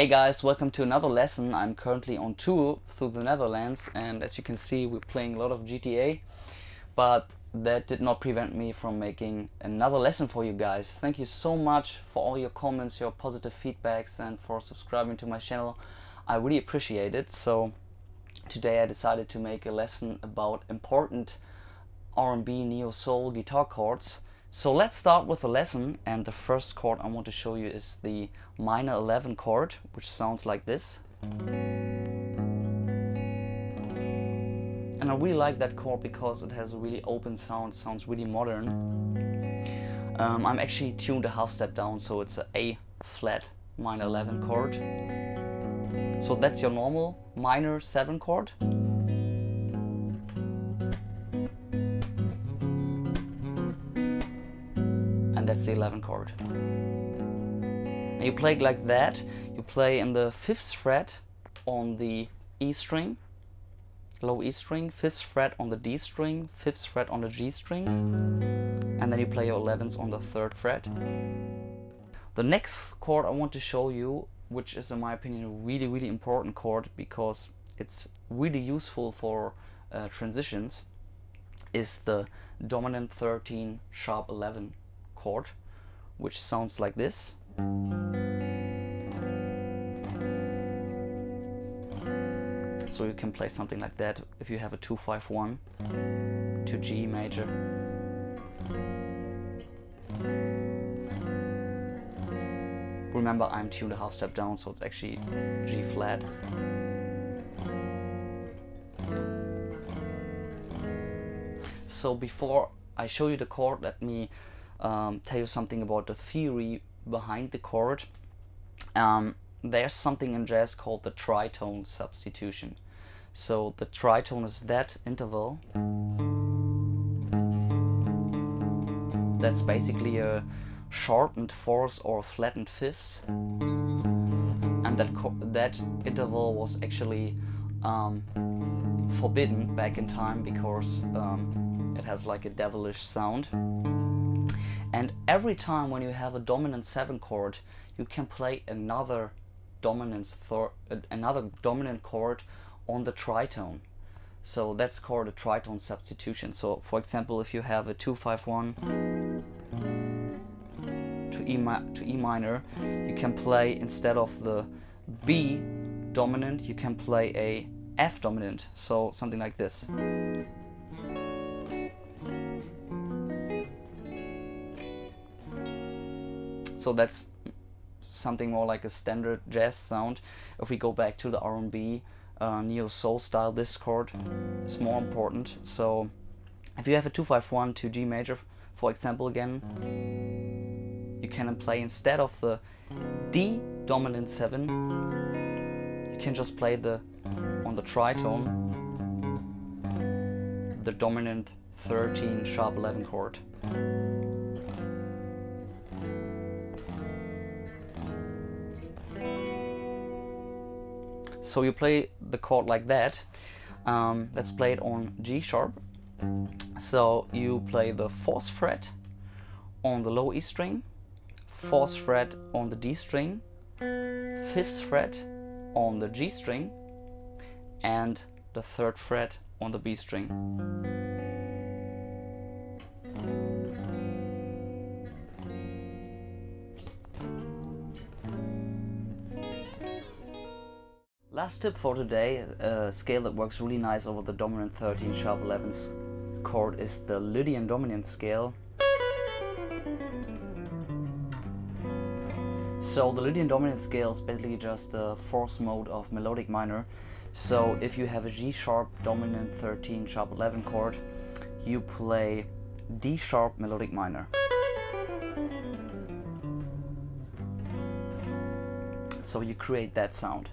Hey guys, welcome to another lesson. I'm currently on tour through the Netherlands and as you can see we're playing a lot of GTA but that did not prevent me from making another lesson for you guys. Thank you so much for all your comments, your positive feedbacks and for subscribing to my channel. I really appreciate it. So today I decided to make a lesson about important R&B neo soul guitar chords so let's start with the lesson and the first chord I want to show you is the minor 11 chord which sounds like this. And I really like that chord because it has a really open sound, sounds really modern. Um, I'm actually tuned a half step down so it's a A flat minor 11 chord. So that's your normal minor 7 chord. That's the 11 chord. And you play like that, you play in the 5th fret on the E string, low E string, 5th fret on the D string, 5th fret on the G string, and then you play your 11s on the 3rd fret. The next chord I want to show you, which is in my opinion a really really important chord because it's really useful for uh, transitions, is the dominant 13 sharp 11 chord, which sounds like this. So you can play something like that if you have a 251 to G major. Remember I'm tuned a half step down so it's actually G flat. So before I show you the chord let me um, tell you something about the theory behind the chord. Um, there's something in jazz called the tritone substitution. So the tritone is that interval that's basically a shortened fourth or flattened fifth. and that that interval was actually um, forbidden back in time because um, it has like a devilish sound. And every time when you have a dominant 7 chord, you can play another dominant uh, another dominant chord on the tritone. So that's called a tritone substitution. So for example, if you have a 251 to E, to e minor, you can play instead of the B dominant, you can play a F dominant. So something like this. So that's something more like a standard jazz sound. If we go back to the R&B, uh, neo soul style, this chord is more important. So if you have a 251 to G major, for example, again, you can play instead of the D dominant 7, you can just play the on the tritone the dominant 13 sharp 11 chord. So you play the chord like that. Um, let's play it on G sharp. So you play the fourth fret on the low E string, fourth fret on the D string, fifth fret on the G string, and the third fret on the B string. Last tip for today, a scale that works really nice over the dominant 13 sharp 11s chord is the Lydian dominant scale. So the Lydian dominant scale is basically just the fourth mode of melodic minor. So if you have a G sharp dominant 13 sharp 11 chord, you play D sharp melodic minor. So you create that sound.